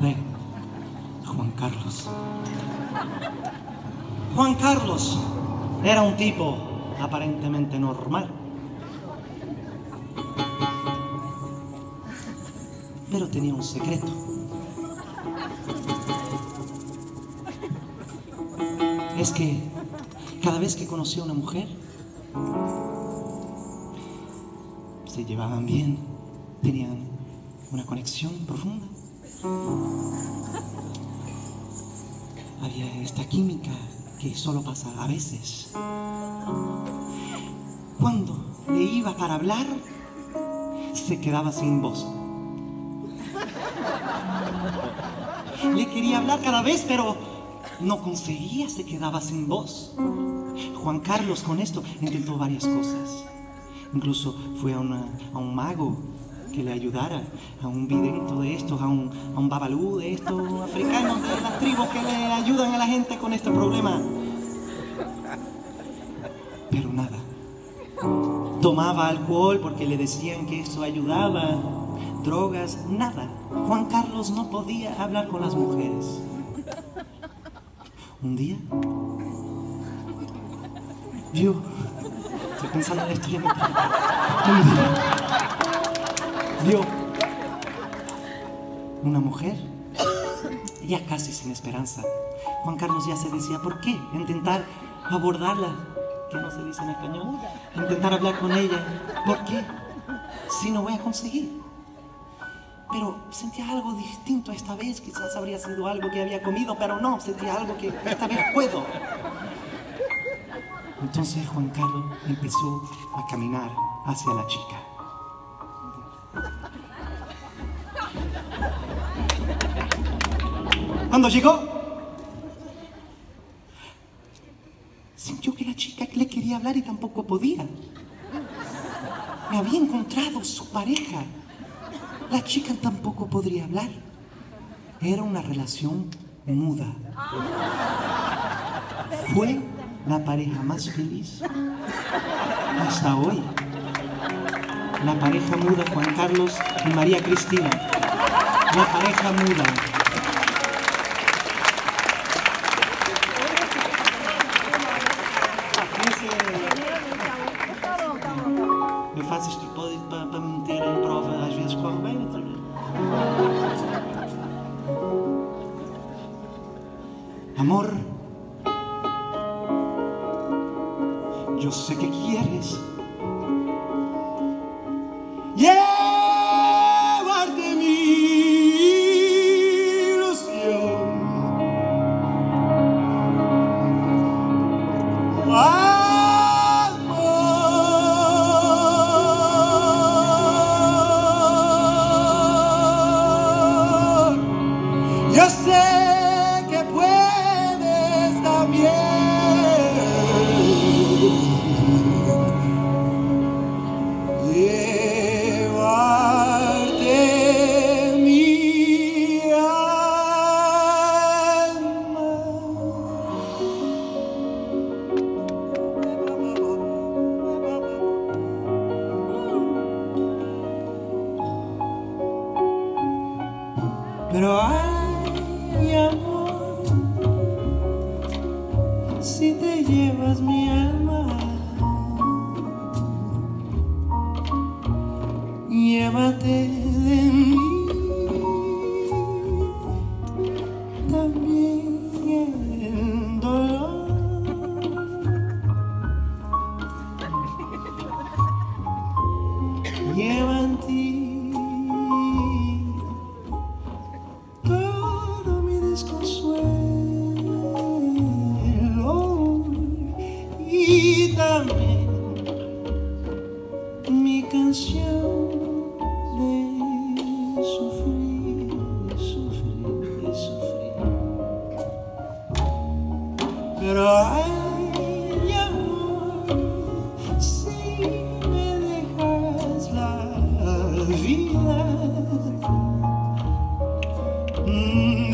Juan Carlos. Juan Carlos era un tipo aparentemente normal. Pero tenía un secreto. Es que cada vez que conocía a una mujer, se llevaban bien, tenían una conexión profunda. Había esta química que solo pasa a veces. Cuando le iba para hablar, se quedaba sin voz. Le quería hablar cada vez, pero no conseguía, se quedaba sin voz. Juan Carlos con esto intentó varias cosas. Incluso fue a, a un mago que le ayudara, a un vidente de estos, a un, babalú de estos africanos de las tribus que le ayudan a la gente con este problema. Pero nada. Tomaba alcohol porque le decían que eso ayudaba, drogas, nada. Juan Carlos no podía hablar con las mujeres. Un día vio, estoy pensando en ya me Un día una mujer ya casi sin esperanza. Juan Carlos ya se decía, ¿por qué? Intentar abordarla, que no se dice en español, intentar hablar con ella, ¿por qué? Si no voy a conseguir. Pero sentía algo distinto esta vez, quizás habría sido algo que había comido, pero no, sentía algo que esta vez puedo. Entonces Juan Carlos empezó a caminar hacia la chica. Cuando llegó, sintió que la chica le quería hablar y tampoco podía. Había encontrado su pareja. La chica tampoco podría hablar. Era una relación muda. Fue la pareja más feliz hasta hoy. La pareja muda Juan Carlos y María Cristina. La pareja muda. Isto para, para me meter em prova, às vezes corre bem, outras vezes. Amor, yo sé que quieres yo sé Lleva en ti todo mi desconsuelo. Y también mi canción de sufrir, Mm-hmm.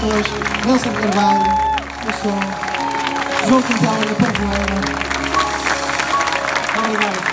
Matos, Nelson Carvalho, o sou João Quintela a Parvoeira. Obrigado.